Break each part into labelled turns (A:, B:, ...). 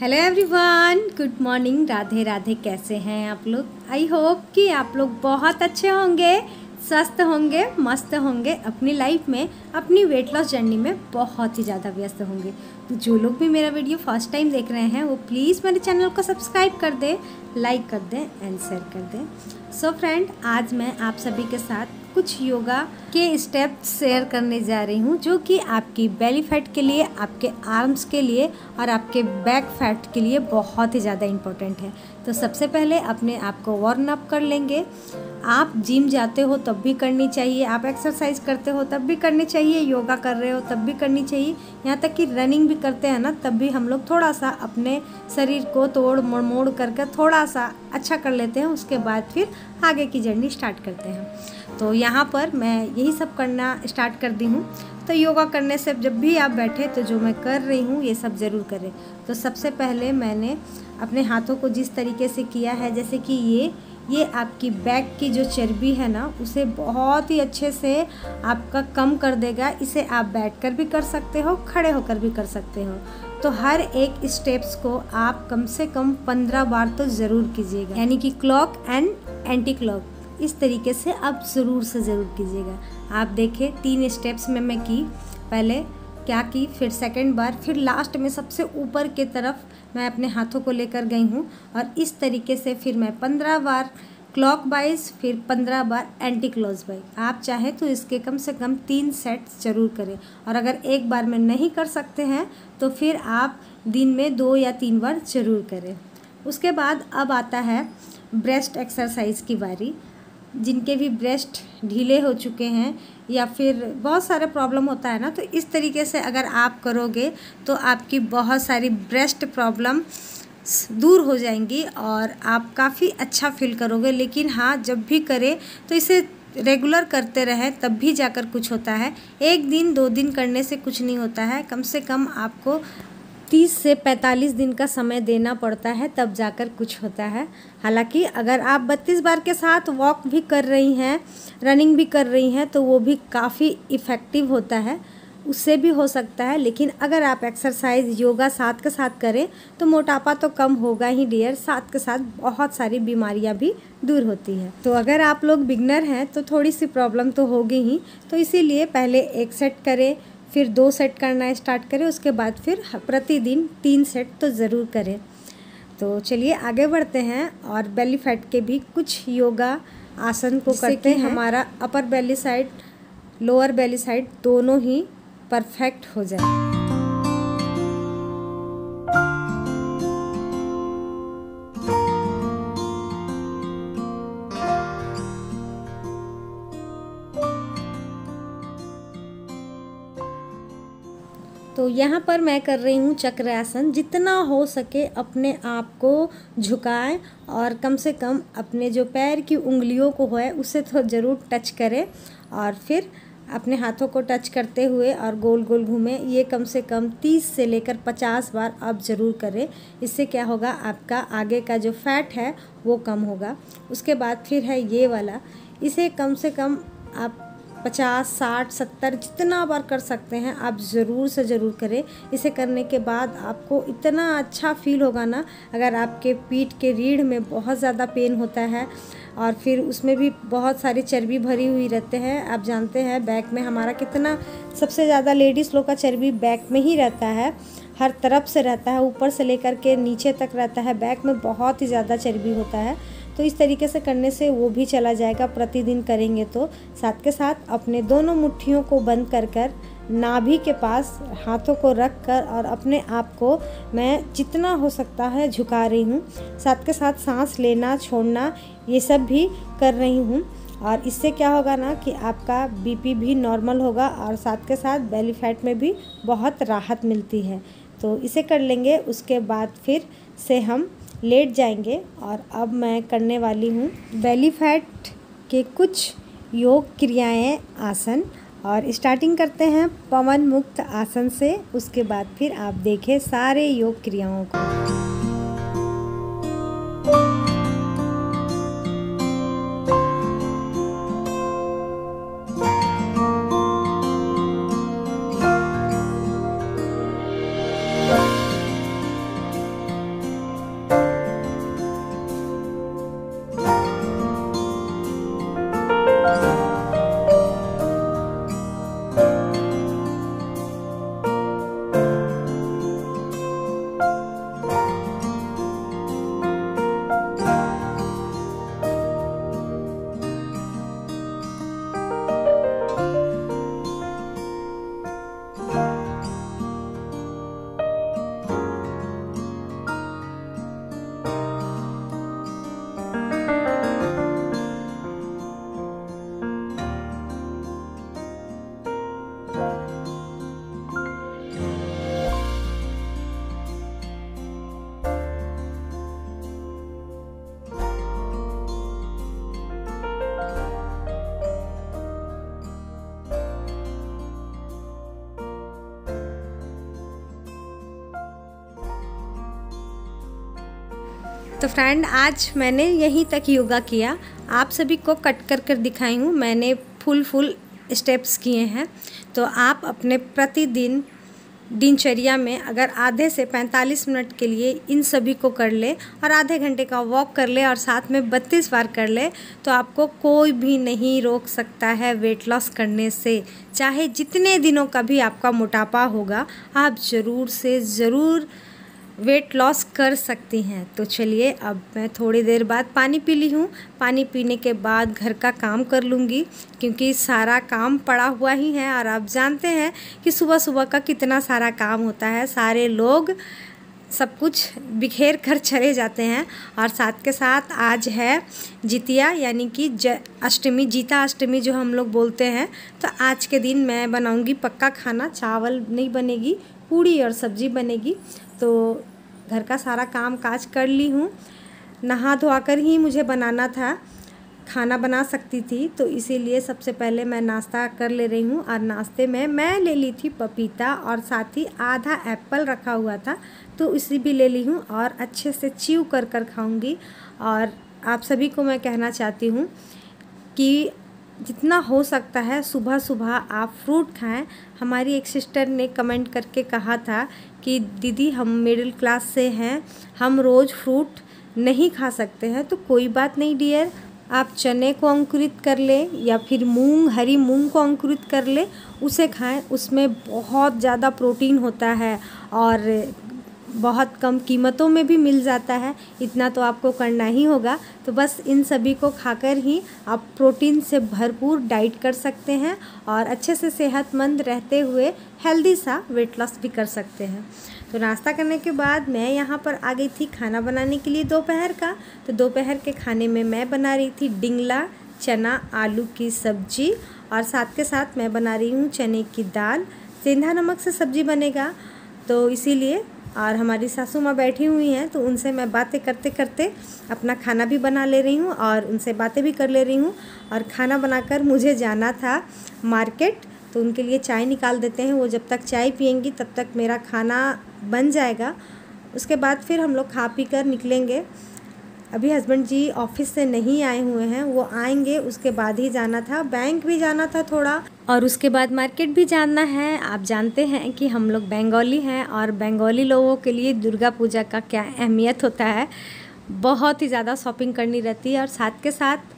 A: Hello everyone good morning Radhe Radhe, कैसे हैं आप लोग? आई होप कि आप लोग बहुत अच्छे होंगे। स्वस्थ होंगे, मस्त होंगे, अपनी लाइफ में, अपनी वेट लॉस जर्नी में बहुत ही ज़्यादा व्यस्त होंगे। तो जो लोग भी मेरा वीडियो फ़र्स्ट टाइम देख रहे हैं, वो प्लीज़ मेरे चैनल को सब्सक्राइब कर दें लाइक कर दें एंड शेयर कर दें। सो फ्रेंड आज मैं आप सभी के साथ कुछ योगा के स्टेप्स शेयर करने जा रही हूँ, जो कि आपकी बेली फैट के लिए, आपके आर्म्स के लिए और आपके बैक फैट के लिए बहुत ही ज़्यादा इम्पोर्टेंट है। तो सबसे पहले अपने आप को वार्म अप कर लेंगे। आप जिम जाते हो तब भी करनी चाहिए, आप एक्सरसाइज करते हो तब भी करनी चाहिए, योगा कर रहे हो तब भी करनी चाहिए। यहाँ तक कि रनिंग भी करते हैं ना, तब भी हम लोग थोड़ा सा अपने शरीर को तोड़ मोड़ मोड़ करके थोड़ा सा अच्छा कर लेते हैं, उसके बाद फिर आगे की जर्नी स्टार्ट करते हैं। तो यहाँ पर मैं यही सब करना स्टार्ट कर दी हूँ। तो योगा करने से जब भी आप बैठे तो जो मैं कर रही हूँ, ये सब ज़रूर करें। तो सबसे पहले मैंने अपने हाथों को जिस तरीके से किया है, जैसे कि ये ये आपकी बैक की जो चर्बी है ना, उसे बहुत ही अच्छे से आपका कम कर देगा। इसे आप बैठ कर भी कर सकते हो, खड़े होकर भी कर सकते हो। तो हर एक स्टेप्स को आप कम से कम पंद्रह बार तो ज़रूर कीजिएगा। यानी कि क्लॉक एंड एंटी क्लॉक इस तरीके से आप ज़रूर से ज़रूर कीजिएगा। आप देखें तीन स्टेप्स में मैं की। पहले क्या की फिर सेकंड बार, फिर लास्ट में सबसे ऊपर के तरफ़ मैं अपने हाथों को लेकर गई हूँ और इस तरीके से फिर मैं पंद्रह बार क्लॉक फिर पंद्रह बार एंटी क्लॉज आप चाहें तो इसके कम से कम तीन सेट ज़रूर करें। और अगर एक बार में नहीं कर सकते हैं तो फिर आप दिन में दो या तीन बार ज़रूर करें। उसके बाद अब आता है ब्रेस्ट एक्सरसाइज की बारी। जिनके भी ब्रेस्ट ढीले हो चुके हैं या फिर बहुत सारे प्रॉब्लम होता है ना तो इस तरीके से अगर आप करोगे तो आपकी बहुत सारी ब्रेस्ट प्रॉब्लम दूर हो जाएँगी और आप काफ़ी अच्छा फील करोगे। लेकिन हाँ जब भी करें तो इसे रेगुलर करते रहें, तब भी जाकर कुछ होता है। एक दिन, दो दिन करने से कुछ नहीं होता है। कम से कम आपको तीस से पैंतालीस दिन का समय देना पड़ता है, तब जाकर कुछ होता है। हालाँकि अगर आप बत्तीस बार के साथ वॉक भी कर रही हैं रनिंग भी कर रही हैं तो वो भी काफ़ी इफ़ेक्टिव होता है। उससे भी हो सकता है, लेकिन अगर आप एक्सरसाइज योगा साथ के साथ करें तो मोटापा तो कम होगा ही डियर साथ के साथ बहुत सारी बीमारियाँ भी दूर होती हैं। तो अगर आप लोग बिगनर हैं तो थोड़ी सी प्रॉब्लम तो होगी ही। तो इसीलिए पहले एक सेट करें फिर दो सेट करना स्टार्ट करें उसके बाद फिर प्रतिदिन तीन सेट तो ज़रूर करें। तो चलिए आगे बढ़ते हैं और बेली फैट के भी कुछ योगा आसन को करते हैं। हमारा upper belly side lower belly side दोनों ही परफेक्ट हो जाए। तो यहाँ पर मैं कर रही हूँ चक्रासन। जितना हो सके अपने आप को झुकाएँ और कम से कम अपने जो पैर की उंगलियों को है, उसे तो ज़रूर टच करें और फिर अपने हाथों को टच करते हुए और गोल गोल घूमें। ये कम से कम तीस से लेकर पचास बार आप ज़रूर करें। इससे क्या होगा, आपका आगे का जो फैट है, वो कम होगा। उसके बाद फिर है ये वाला। इसे कम से कम आप पचास, साठ, सत्तर, जितना बार कर सकते हैं, आप ज़रूर से ज़रूर करें। इसे करने के बाद आपको इतना अच्छा फील होगा ना, अगर आपके पीठ के रीढ़ में बहुत ज़्यादा पेन होता है और फिर उसमें भी बहुत सारी चर्बी भरी हुई रहते हैं। आप जानते हैं बैक में हमारा कितना, सबसे ज़्यादा लेडीज़ लोग का चर्बी बैक में ही रहता है। हर तरफ़ से रहता है, ऊपर से लेकर के नीचे तक रहता है। बैक में बहुत ही ज़्यादा चर्बी होता है। तो इस तरीके से करने से वो भी चला जाएगा। प्रतिदिन करेंगे तो साथ के साथ अपने दोनों मुट्ठियों को बंद कर कर, नाभि के पास हाथों को रख कर और अपने आप को मैं जितना हो सकता है झुका रही हूँ। साथ के साथ सांस लेना, छोड़ना, ये सब भी कर रही हूँ। और इससे क्या होगा ना कि आपका बीपी भी नॉर्मल होगा और साथ के साथ बेली फैट में भी बहुत राहत मिलती है। तो इसे कर लेंगे, उसके बाद फिर से हम लेट जाएँगे और अब मैं करने वाली हूँ बेली फैट के कुछ योग क्रियाएँ आसन और स्टार्टिंग करते हैं पवन मुक्त आसन से, उसके बाद फिर आप देखें सारे योग क्रियाओं को। तो फ्रेंड आज मैंने यहीं तक योगा किया। आप सभी को कट कर कर दिखाई हूँ। मैंने फुल फुल स्टेप्स किए हैं। तो आप अपने प्रतिदिन, दिनचर्या में अगर आधे से 45 मिनट के लिए इन सभी को कर ले और आधे घंटे का वॉक कर ले और साथ में 32 बार कर ले तो आपको कोई भी नहीं रोक सकता है वेट लॉस करने से। चाहे जितने दिनों का भी आपका मोटापा होगा, आप ज़रूर से ज़रूर वेट लॉस कर सकती हैं। तो चलिए, अब मैं थोड़ी देर बाद पानी पी ली हूँ। पानी पीने के बाद घर का काम कर लूँगी, क्योंकि सारा काम पड़ा हुआ ही है और आप जानते हैं कि सुबह सुबह का कितना सारा काम होता है। सारे लोग सब कुछ बिखेर कर चले जाते हैं और साथ के साथ आज है जितिया, यानी कि ज, अष्टमी, जीता अष्टमी जो हम लोग बोलते हैं। तो आज के दिन मैं बनाऊँगी पक्का खाना। चावल नहीं बनेगी, पूड़ी और सब्ज़ी बनेगी। तो घर का सारा काम काज कर ली हूँ। नहा धोआ कर ही मुझे बनाना था, खाना बना सकती थी तो इसीलिए सबसे पहले मैं नाश्ता कर ले रही हूँ और नाश्ते में मैं ले ली थी पपीता और साथ ही आधा एप्पल रखा हुआ था तो इसी भी ले ली हूँ और अच्छे से चीव कर कर खाऊँगी। और आप सभी को मैं कहना चाहती हूँ कि जितना हो सकता है सुबह सुबह आप फ्रूट खाएँ। हमारी एक सिस्टर ने कमेंट करके कहा था कि, दीदी, हम मिडिल क्लास से हैं, हम रोज़ फ्रूट नहीं खा सकते हैं तो कोई बात नहीं, डियर। आप चने को अंकुरित कर लें या फिर मूंग, हरी मूंग को अंकुरित कर लें, उसे खाएँ। उसमें बहुत ज़्यादा प्रोटीन होता है और बहुत कम कीमतों में भी मिल जाता है। इतना तो आपको करना ही होगा। तो बस इन सभी को खाकर ही आप प्रोटीन से भरपूर डाइट कर सकते हैं और अच्छे से सेहतमंद रहते हुए हेल्दी सा वेट लॉस भी कर सकते हैं। तो नाश्ता करने के बाद मैं यहाँ पर आ गई थी खाना बनाने के लिए दोपहर का। तो दोपहर के खाने में मैं बना रही थी डिंगला, चना, आलू की सब्ज़ी और साथ के साथ मैं बना रही हूँ चने की दाल। सेंधा नमक से सब्ज़ी बनेगा। तो इसीलिए और हमारी सासू माँ बैठी हुई हैं तो उनसे मैं बातें करते करते अपना खाना भी बना ले रही हूँ और उनसे बातें भी कर ले रही हूँ। और खाना बनाकर मुझे जाना था मार्केट तो उनके लिए चाय निकाल देते हैं। वो जब तक चाय पियेंगी, तब तक मेरा खाना बन जाएगा। उसके बाद फिर हम लोग खा पी कर निकलेंगे। अभी हस्बैंड जी ऑफ़िस से नहीं आए हुए हैं, वो आएँगे, उसके बाद ही जाना था। बैंक भी जाना था थोड़ा। और उसके बाद मार्केट भी जाना है। आप जानते हैं कि हम लोग बंगाली हैं और बंगाली लोगों के लिए दुर्गा पूजा का क्या अहमियत होता है। बहुत ही ज़्यादा शॉपिंग करनी रहती है और साथ के साथ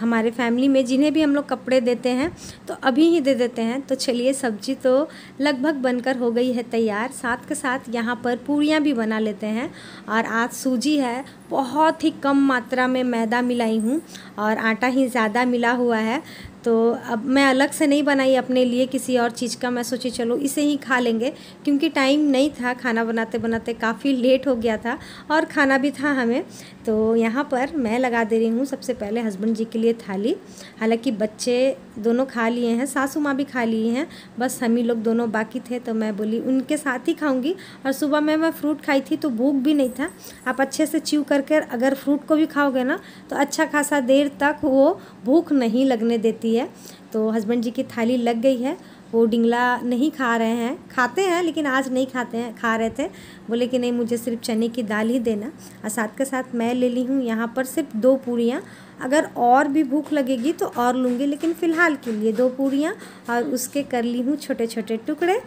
A: हमारे फैमिली में जिन्हें भी हम लोग कपड़े देते हैं तो अभी ही दे देते हैं। तो चलिए, सब्ज़ी तो लगभग बनकर हो गई है तैयार। साथ के साथ यहाँ पर पूड़ियाँ भी बना लेते हैं और आज सूजी है। बहुत ही कम मात्रा में मैदा मिलाई हूँ और आटा ही ज़्यादा मिला हुआ है। तो अब मैं अलग से नहीं बनाई अपने लिए किसी और चीज़ का। मैं सोची, चलो, इसे ही खा लेंगे। क्योंकि टाइम नहीं था खाना बनाते बनाते, काफ़ी लेट हो गया था और खाना भी था हमें। तो यहाँ पर मैं लगा दे रही हूँ सबसे पहले हस्बैंड जी के लिए थाली। हालाँकि बच्चे दोनों खा लिए हैं, सासू माँ भी खा लिए हैं। बस हम ही लोग दोनों बाकी थे तो मैं बोली, उनके साथ ही खाऊँगी। और सुबह में मैं फ्रूट खाई थी तो भूख भी नहीं था। आप अच्छे से च्यू करके कर अगर फ्रूट को भी खाओगे ना तो अच्छा खासा देर तक वो भूख नहीं लगने देती है। तो हस्बैंड जी की थाली लग गई है वो डिंगला नहीं खा रहे हैं। खाते हैं, लेकिन आज नहीं खाते हैं, खा रहे थे। बोले कि नहीं, मुझे सिर्फ़ चने की दाल ही देना। और साथ के साथ मैं ले ली हूँ यहाँ पर सिर्फ़ दो पूड़ियाँ। अगर और भी भूख लगेगी तो और लूँगी, लेकिन फ़िलहाल के लिए दो पूड़ियाँ और उसके कर ली हूँ छोटे छोटे टुकड़े।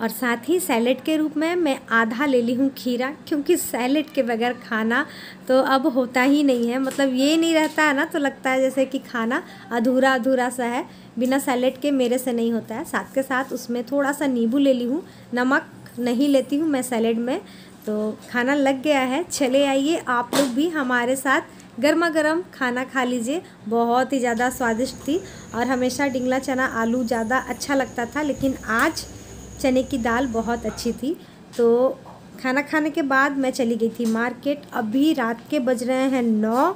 A: और साथ ही सैलेड के रूप में मैं आधा ले ली हूँ खीरा, क्योंकि सैलेड के बगैर खाना तो अब होता ही नहीं है। मतलब ये नहीं रहता है ना तो लगता है जैसे कि खाना अधूरा अधूरा सा है। बिना सैलेड के मेरे से नहीं होता है। साथ के साथ उसमें थोड़ा सा नींबू ले ली हूँ। नमक नहीं लेती हूँ मैं सैलेड में। तो खाना लग गया है। चले आइए, आप लोग भी हमारे साथ गर्मा गर्म खाना खा लीजिए। बहुत ही ज़्यादा स्वादिष्ट थी और हमेशा डिंगला चना आलू ज़्यादा अच्छा लगता था। लेकिन आज चने की दाल बहुत अच्छी थी। तो खाना खाने के बाद मैं चली गई थी मार्केट। अभी रात के बज रहे हैं नौ।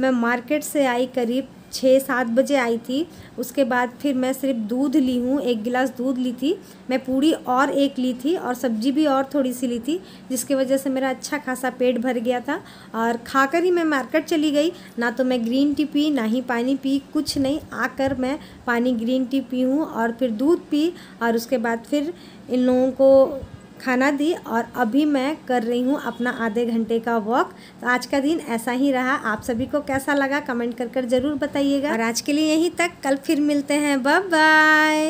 A: मैं मार्केट से आई करीब छः सात बजे आई थी। उसके बाद फिर मैं सिर्फ़ दूध ली हूँ, एक गिलास दूध ली थी। मैं पूड़ी और एक ली थी और सब्ज़ी भी और थोड़ी सी ली थी, जिसकी वजह से मेरा अच्छा खासा पेट भर गया था और खाकर ही मैं मार्केट चली गई। ना तो मैं ग्रीन टी पी, ना ही पानी पी, कुछ नहीं। आकर मैं पानी ग्रीन टी पी हूँ और फिर दूध पी और उसके बाद फिर इन लोगों को खाना दी और अभी मैं कर रही हूँ अपना आधे घंटे का वॉक तो आज का दिन ऐसा ही रहा। आप सभी को कैसा लगा? कमेंट कर कर ज़रूर बताइएगा। और आज के लिए यहीं तक। कल फिर मिलते हैं। Bye bye